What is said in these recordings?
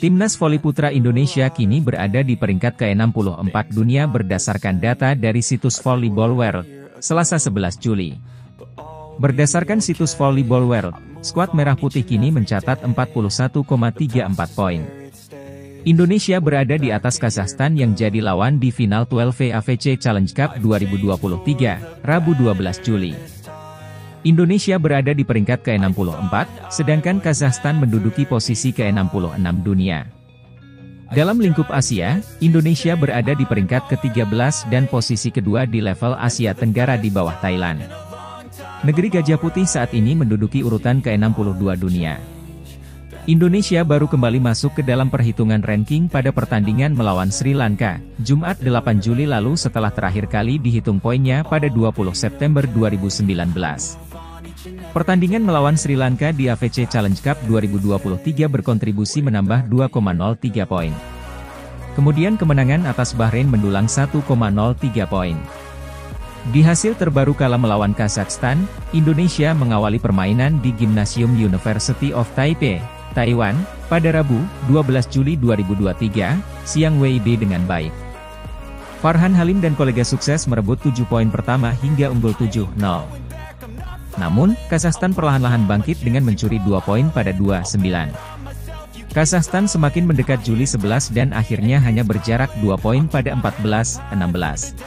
Timnas voli putra Indonesia kini berada di peringkat ke-64 dunia berdasarkan data dari situs Volleyball World, Selasa 11 Juli. Berdasarkan situs Volleyball World, skuad Merah Putih kini mencatat 41,34 poin. Indonesia berada di atas Kazakhstan yang jadi lawan di final 12 AFC Challenge Cup 2023, Rabu 12 Juli. Indonesia berada di peringkat ke-64, sedangkan Kazakhstan menduduki posisi ke-66 dunia. Dalam lingkup Asia, Indonesia berada di peringkat ke-13 dan posisi kedua di level Asia Tenggara di bawah Thailand. Negeri Gajah Putih saat ini menduduki urutan ke-62 dunia. Indonesia baru kembali masuk ke dalam perhitungan ranking pada pertandingan melawan Sri Lanka, Jumat 8 Juli lalu setelah terakhir kali dihitung poinnya pada 20 September 2019. Pertandingan melawan Sri Lanka di AFC Challenge Cup 2023 berkontribusi menambah 2,03 poin. Kemudian kemenangan atas Bahrain mendulang 1,03 poin. Di hasil terbaru kala melawan Kazakhstan, Indonesia mengawali permainan di Gymnasium University of Taipei, Taiwan, pada Rabu, 12 Juli 2023, siang WIB dengan baik. Farhan Halim dan kolega sukses merebut 7 poin pertama hingga unggul 7-0. Namun, Kazakhstan perlahan-lahan bangkit dengan mencuri 2 poin pada 2-9. Kazakhstan semakin mendekat Juli 11 dan akhirnya hanya berjarak 2 poin pada 14-16.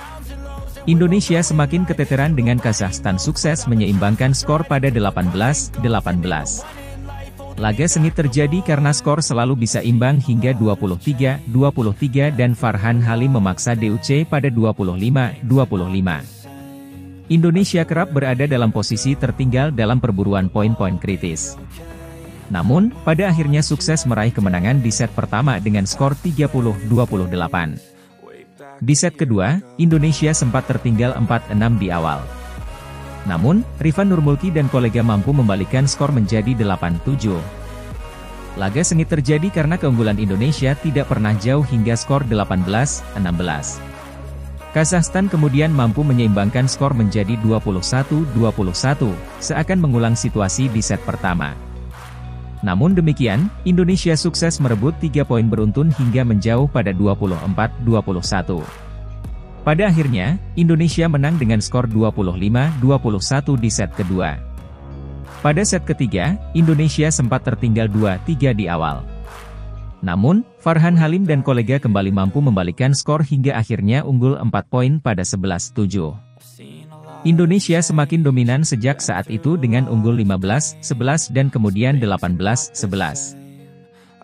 Indonesia semakin keteteran dengan Kazakhstan sukses menyeimbangkan skor pada 18-18. Laga sengit terjadi karena skor selalu bisa imbang hingga 23-23 dan Farhan Halim memaksa DUC pada 25-25. Indonesia kerap berada dalam posisi tertinggal dalam perburuan poin-poin kritis. Namun, pada akhirnya sukses meraih kemenangan di set pertama dengan skor 30-28. Di set kedua, Indonesia sempat tertinggal 4-6 di awal. Namun, Rifan Nurmulki dan kolega mampu membalikkan skor menjadi 8-7. Laga sengit terjadi karena keunggulan Indonesia tidak pernah jauh hingga skor 18-16. Kazakhstan kemudian mampu menyeimbangkan skor menjadi 21-21, seakan mengulang situasi di set pertama. Namun demikian, Indonesia sukses merebut 3 poin beruntun hingga menjauh pada 24-21. Pada akhirnya, Indonesia menang dengan skor 25-21 di set kedua. Pada set ketiga, Indonesia sempat tertinggal 2-3 di awal. Namun, Farhan Halim dan kolega kembali mampu membalikkan skor hingga akhirnya unggul 4 poin pada 11-7. Indonesia semakin dominan sejak saat itu dengan unggul 15-11 dan kemudian 18-11.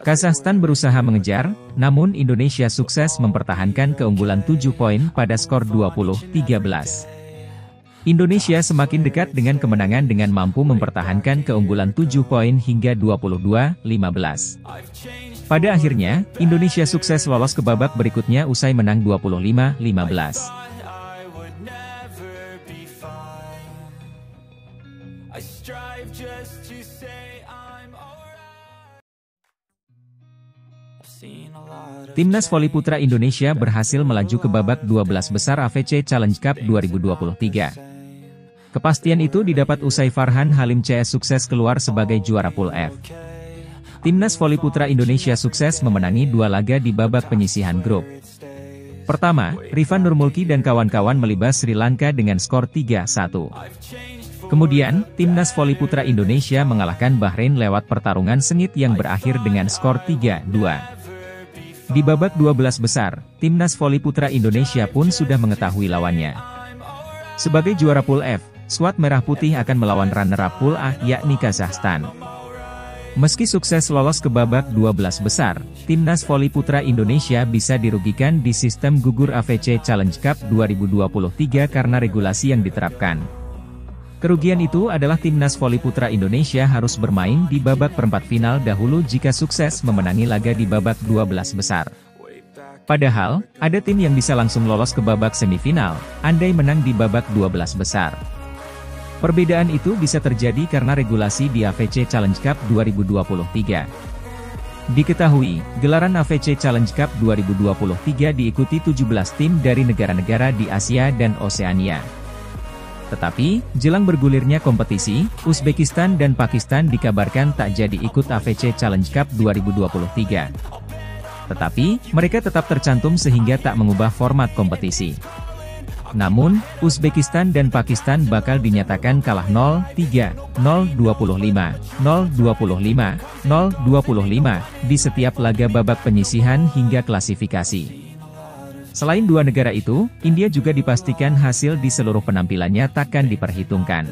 Kazakhstan berusaha mengejar, namun Indonesia sukses mempertahankan keunggulan 7 poin pada skor 20-13. Indonesia semakin dekat dengan kemenangan dengan mampu mempertahankan keunggulan 7 poin hingga 22-15. Pada akhirnya, Indonesia sukses lolos ke babak berikutnya usai menang 25-15. Timnas voli putra Indonesia berhasil melaju ke babak 12 besar AFC Challenge Cup 2023. Kepastian itu didapat usai Farhan Halim CS sukses keluar sebagai juara Pool F. Timnas voli putra Indonesia sukses memenangi dua laga di babak penyisihan grup. Pertama, Rifan Nurmulki dan kawan-kawan melibas Sri Lanka dengan skor 3-1. Kemudian, Timnas Voli Putra Indonesia mengalahkan Bahrain lewat pertarungan sengit yang berakhir dengan skor 3-2. Di babak 12 besar, timnas voli putra Indonesia pun sudah mengetahui lawannya. Sebagai juara Pool F, skuad Merah Putih akan melawan runner-up Pool A, yakni Kazakhstan. Meski sukses lolos ke babak 12 besar, timnas voli putra Indonesia bisa dirugikan di sistem gugur AFC Challenge Cup 2023 karena regulasi yang diterapkan. Kerugian itu adalah timnas voli putra Indonesia harus bermain di babak perempat final dahulu jika sukses memenangi laga di babak 12 besar. Padahal, ada tim yang bisa langsung lolos ke babak semifinal, andai menang di babak 12 besar. Perbedaan itu bisa terjadi karena regulasi di AFC Challenge Cup 2023. Diketahui, gelaran AFC Challenge Cup 2023 diikuti 17 tim dari negara-negara di Asia dan Oseania. Tetapi, jelang bergulirnya kompetisi, Uzbekistan dan Pakistan dikabarkan tak jadi ikut AFC Challenge Cup 2023. Tetapi, mereka tetap tercantum sehingga tak mengubah format kompetisi. Namun, Uzbekistan dan Pakistan bakal dinyatakan kalah 0-3, 0-25, 0-25, 0-25 di setiap laga babak penyisihan hingga klasifikasi. Selain dua negara itu, India juga dipastikan hasil di seluruh penampilannya takkan diperhitungkan.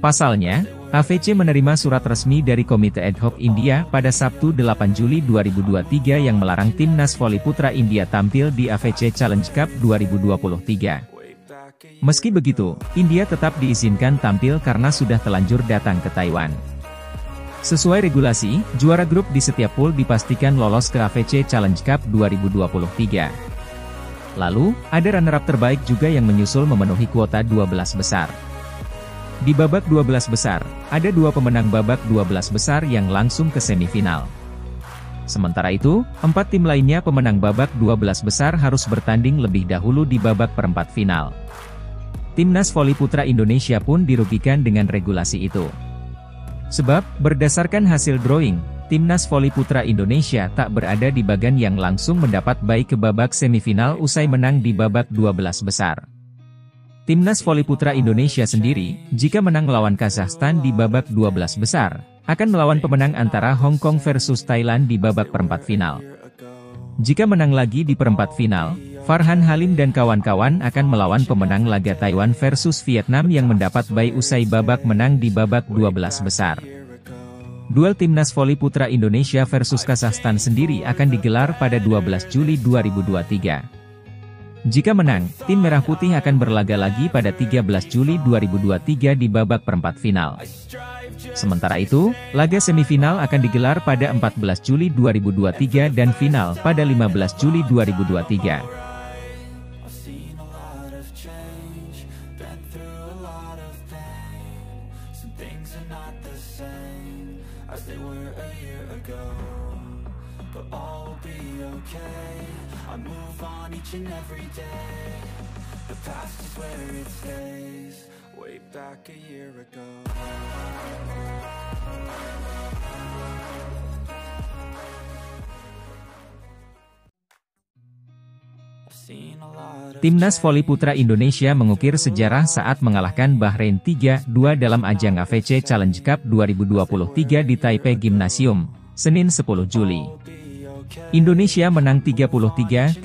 Pasalnya, AVC menerima surat resmi dari Komite Ad Hoc India pada Sabtu 8 Juli 2023 yang melarang timnas voli putra India tampil di AVC Challenge Cup 2023. Meski begitu, India tetap diizinkan tampil karena sudah telanjur datang ke Taiwan. Sesuai regulasi, juara grup di setiap pool dipastikan lolos ke AVC Challenge Cup 2023. Lalu, ada runner-up terbaik juga yang menyusul memenuhi kuota 12 besar. Di babak 12 besar, ada dua pemenang babak 12 besar yang langsung ke semifinal. Sementara itu, empat tim lainnya pemenang babak 12 besar harus bertanding lebih dahulu di babak perempat final. Timnas voli putra Indonesia pun dirugikan dengan regulasi itu. Sebab, berdasarkan hasil drawing, Timnas voli putra Indonesia tak berada di bagan yang langsung mendapat baik ke babak semifinal usai menang di babak 12 besar. Timnas voli putra Indonesia sendiri, jika menang melawan Kazakhstan di babak 12 besar, akan melawan pemenang antara Hong Kong versus Thailand di babak perempat final. Jika menang lagi di perempat final, Farhan Halim dan kawan-kawan akan melawan pemenang laga Taiwan versus Vietnam yang mendapat bye usai babak menang di babak 12 besar. Duel Timnas Voli Putra Indonesia versus Kazakhstan sendiri akan digelar pada 12 Juli 2023. Jika menang, tim Merah Putih akan berlaga lagi pada 13 Juli 2023 di babak perempat final. Sementara itu, laga semifinal akan digelar pada 14 Juli 2023 dan final pada 15 Juli 2023. I move on each and every day. The past is where it stays. Way back a year ago. Timnas voli putra Indonesia mengukir sejarah saat mengalahkan Bahrain 3-2 dalam ajang AVC Challenge Cup 2023 di Taipei Gymnasium, Senin 10 Juli. Indonesia menang 33-31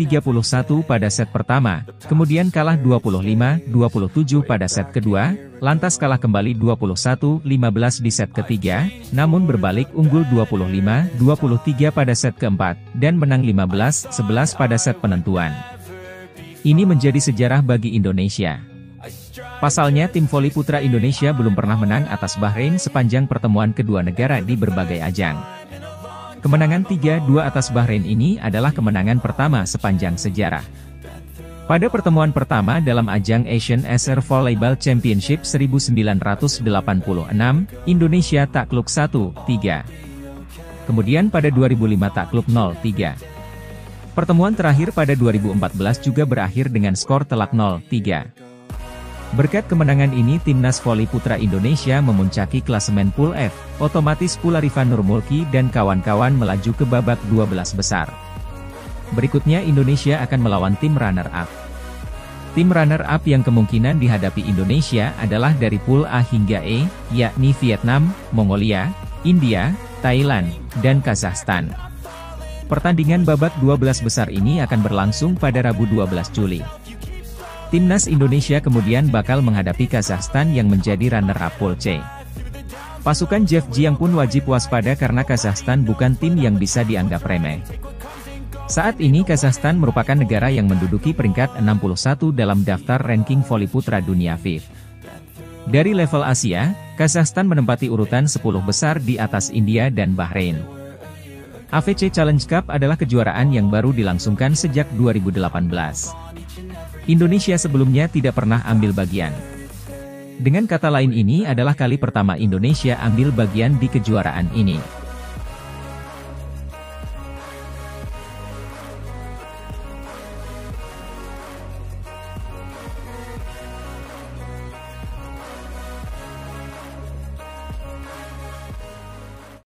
pada set pertama, kemudian kalah 25-27 pada set kedua, lantas kalah kembali 21-15 di set ketiga, namun berbalik unggul 25-23 pada set keempat, dan menang 15-11 pada set penentuan. Ini menjadi sejarah bagi Indonesia. Pasalnya tim voli putra Indonesia belum pernah menang atas Bahrain sepanjang pertemuan kedua negara di berbagai ajang. Kemenangan 3-2 atas Bahrain ini adalah kemenangan pertama sepanjang sejarah. Pada pertemuan pertama dalam ajang Asian SR Volleyball Championship 1986, Indonesia takluk 1-3. Kemudian pada 2005 takluk 0-3. Pertemuan terakhir pada 2014 juga berakhir dengan skor telak 0-3. Berkat kemenangan ini timnas voli putra Indonesia memuncaki klasemen Pool F, otomatis pula Rifan Nurmulki dan kawan-kawan melaju ke babak 12 besar. Berikutnya Indonesia akan melawan tim runner-up. Tim runner-up yang kemungkinan dihadapi Indonesia adalah dari Pool A hingga E, yakni Vietnam, Mongolia, India, Thailand, dan Kazakhstan. Pertandingan babak 12 besar ini akan berlangsung pada Rabu 12 Juli. Timnas Indonesia kemudian bakal menghadapi Kazakhstan yang menjadi runner-up Pool C. Pasukan Jeff Jiang pun wajib waspada karena Kazakhstan bukan tim yang bisa dianggap remeh. Saat ini Kazakhstan merupakan negara yang menduduki peringkat 61 dalam daftar ranking voli putra dunia FIF. Dari level Asia, Kazakhstan menempati urutan 10 besar di atas India dan Bahrain. AVC Challenge Cup adalah kejuaraan yang baru dilangsungkan sejak 2018. Indonesia sebelumnya tidak pernah ambil bagian. Dengan kata lain ini adalah kali pertama Indonesia ambil bagian di kejuaraan ini.